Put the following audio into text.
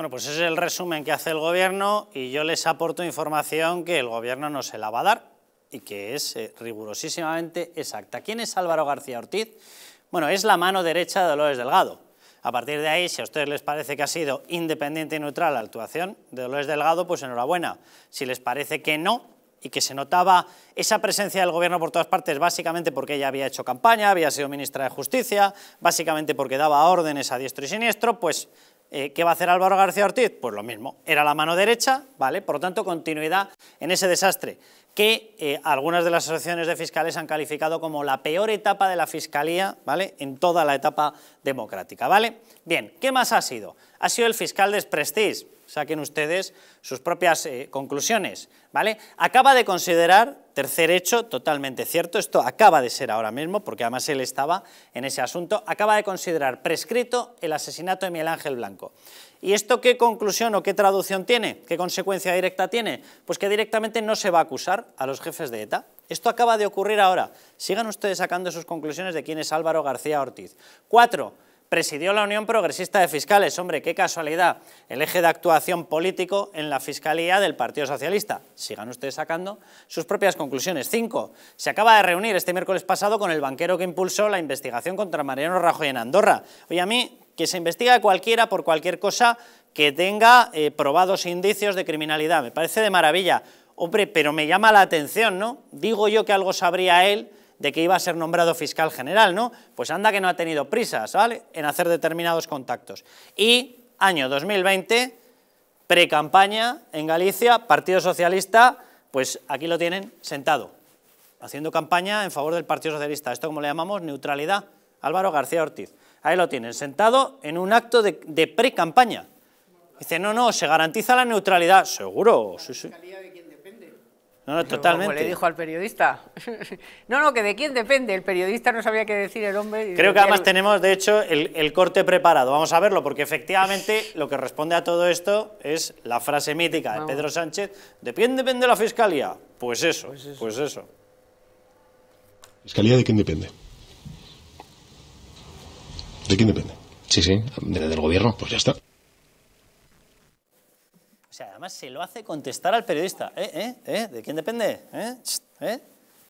Bueno, pues ese es el resumen que hace el Gobierno y yo les aporto información que el Gobierno no se la va a dar y que es eh, rigurosísimamente exacta. ¿Quién es Álvaro García Ortiz? Bueno, es la mano derecha de Dolores Delgado. A partir de ahí, si a ustedes les parece que ha sido independiente y neutral la actuación de Dolores Delgado, pues enhorabuena. Si les parece que no, y que se notaba esa presencia del gobierno por todas partes, básicamente porque ella había hecho campaña, había sido ministra de Justicia, básicamente porque daba órdenes a diestro y siniestro, pues eh, ¿qué va a hacer Álvaro García Ortiz? Pues lo mismo, era la mano derecha, ¿vale? Por lo tanto, continuidad en ese desastre que eh, algunas de las asociaciones de fiscales han calificado como la peor etapa de la Fiscalía, ¿vale?, en toda la etapa democrática, ¿vale? Bien, ¿qué más ha sido? Ha sido el fiscal de Prestige, saquen ustedes sus propias eh, conclusiones, ¿vale? Acaba de considerar, tercer hecho, totalmente cierto, esto acaba de ser ahora mismo, porque además él estaba en ese asunto, acaba de considerar prescrito el asesinato de Miguel Ángel Blanco. ¿Y esto qué conclusión o qué traducción tiene? ¿Qué consecuencia directa tiene? Pues que directamente no se va a acusar a los jefes de ETA. Esto acaba de ocurrir ahora. Sigan ustedes sacando sus conclusiones de quién es Álvaro García Ortiz. Cuatro, presidió la Unión Progresista de Fiscales. Hombre, qué casualidad, el eje de actuación político en la Fiscalía del Partido Socialista. Sigan ustedes sacando sus propias conclusiones. Cinco, se acaba de reunir este miércoles pasado con el banquero que impulsó la investigación contra Mariano Rajoy en Andorra. Oye, a mí, que se investiga a cualquiera por cualquier cosa que tenga eh, probados indicios de criminalidad. Me parece de maravilla. Hombre, pero me llama la atención, ¿no? Digo yo que algo sabría él de que iba a ser nombrado fiscal general, ¿no? Pues anda que no ha tenido prisas, ¿vale?, en hacer determinados contactos. Y año 2020, pre-campaña en Galicia, Partido Socialista, pues aquí lo tienen sentado, haciendo campaña en favor del Partido Socialista. Esto como le llamamos neutralidad. Álvaro García Ortiz. Ahí lo tienen, sentado en un acto de, de pre-campaña. Dice, no, no, se garantiza la neutralidad. Seguro, sí, sí. No, totalmente. Como le dijo al periodista. no, no, que de quién depende. El periodista no sabía qué decir el hombre. Creo que además tenemos, de hecho, el, corte preparado. Vamos a verlo, porque efectivamente lo que responde a todo esto es la frase mítica de Pedro Sánchez, ¿de quién depende la Fiscalía? Pues eso, pues eso. Pues eso. ¿Fiscalía de quién depende? ¿De quién depende? Sí, sí, del gobierno, pues ya está además se lo hace contestar al periodista. ¿Eh? ¿Eh? ¿Eh? ¿De quién depende? ¿Eh? ¿Eh?